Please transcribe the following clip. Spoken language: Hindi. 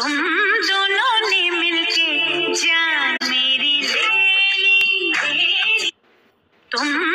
तुम दोनों ने मिलके जान मेरी ले ली तुम